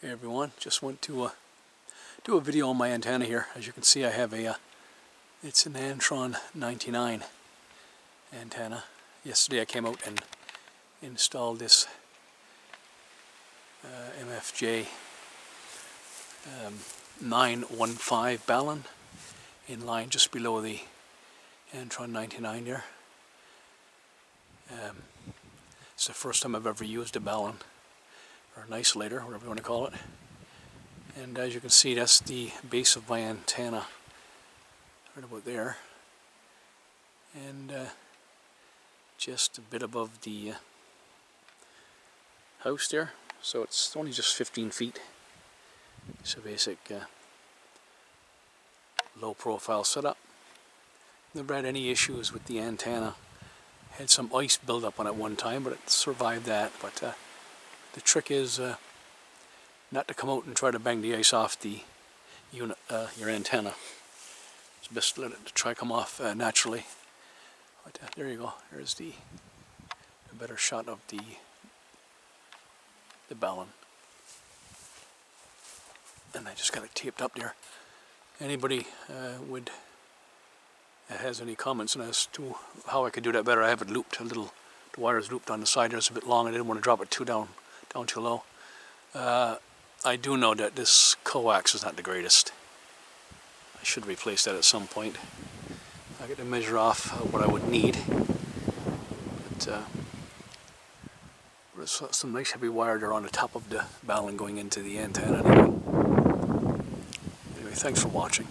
Hey everyone, just went to uh, do a video on my antenna here. As you can see I have a, uh, it's an Antron 99 antenna. Yesterday I came out and installed this uh, MFJ um, 915 balun in line just below the Antron 99 there. Um, it's the first time I've ever used a balun or an isolator, whatever you want to call it. And as you can see, that's the base of my antenna, right about there. And uh, just a bit above the uh, house there. So it's only just 15 feet. It's a basic uh, low profile setup. Never had any issues with the antenna. Had some ice buildup on it one time, but it survived that. But uh, the trick is uh, not to come out and try to bang the ice off the unit, uh, your antenna. It's best to let it try to come off uh, naturally. But, uh, there you go. There's the a better shot of the the balun. And I just got it taped up there. Anybody uh, would has any comments as to how I could do that better? I have it looped a little. The wire is looped on the side. It's a bit long. I didn't want to drop it too down down too low. Uh, I do know that this coax is not the greatest. I should replace that at some point. I got to measure off uh, what I would need. But uh, there's some nice heavy wire there on the top of the balun going into the antenna. Anyway thanks for watching.